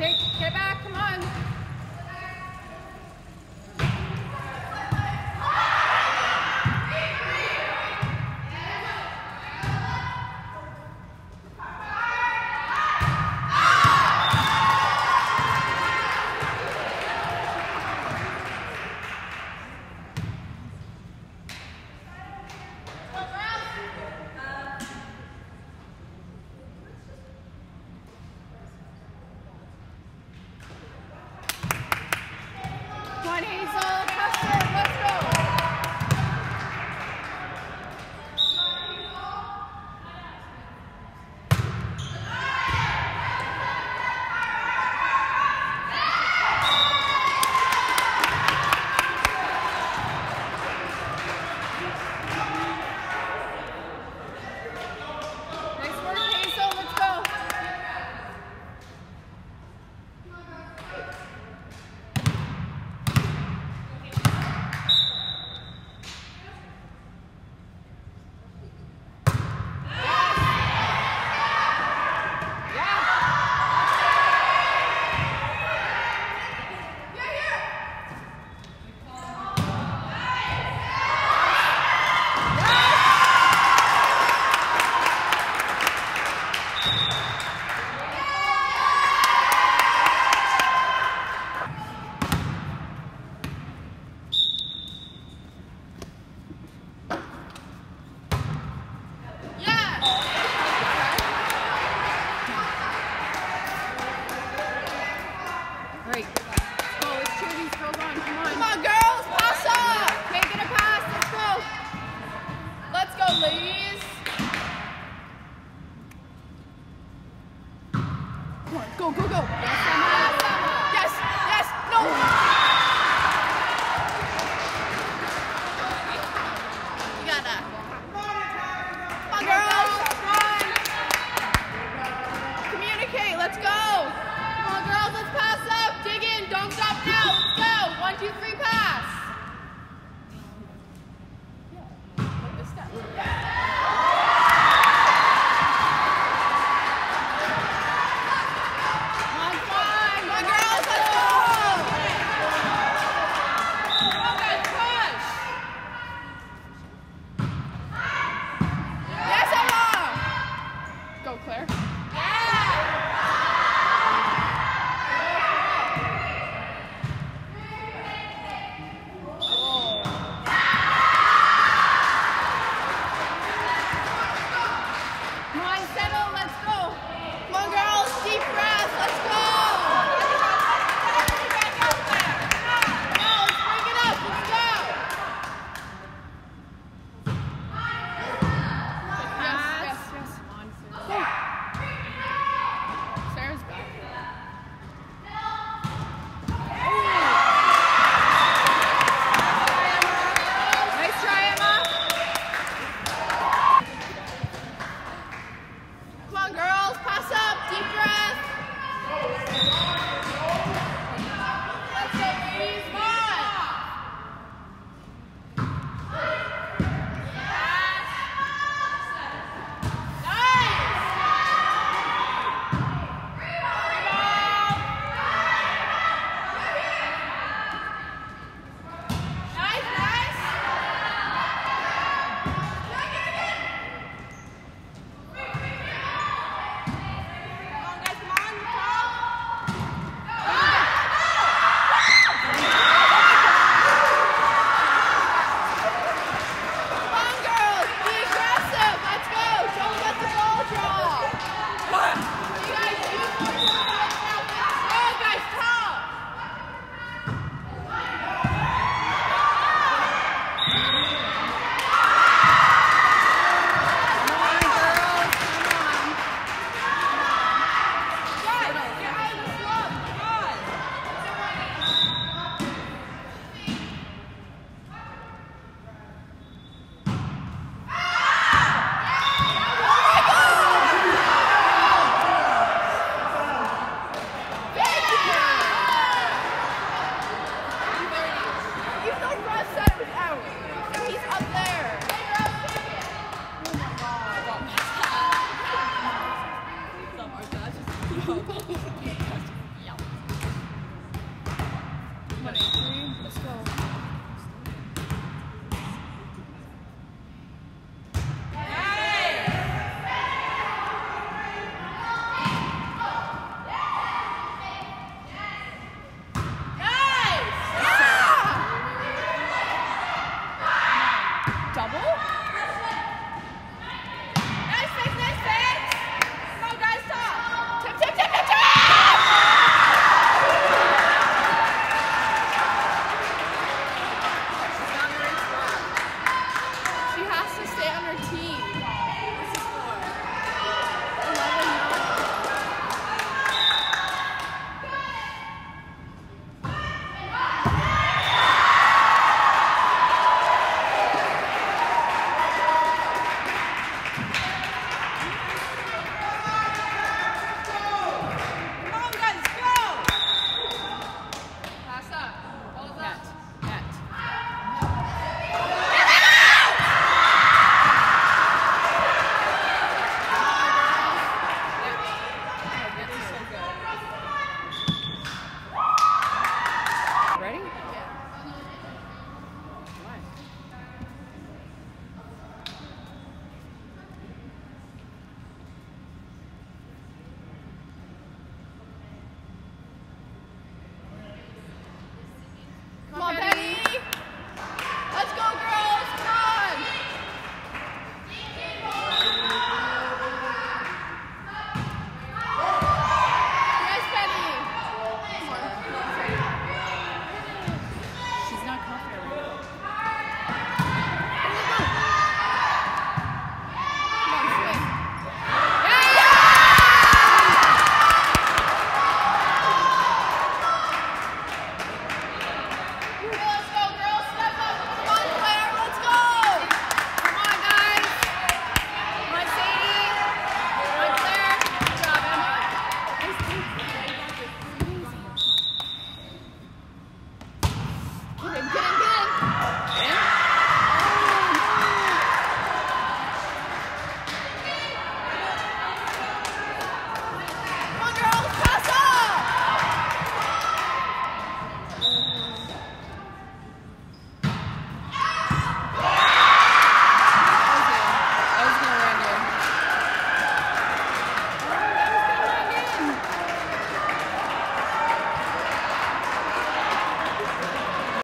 Get back, come on. Great. ハハハハ!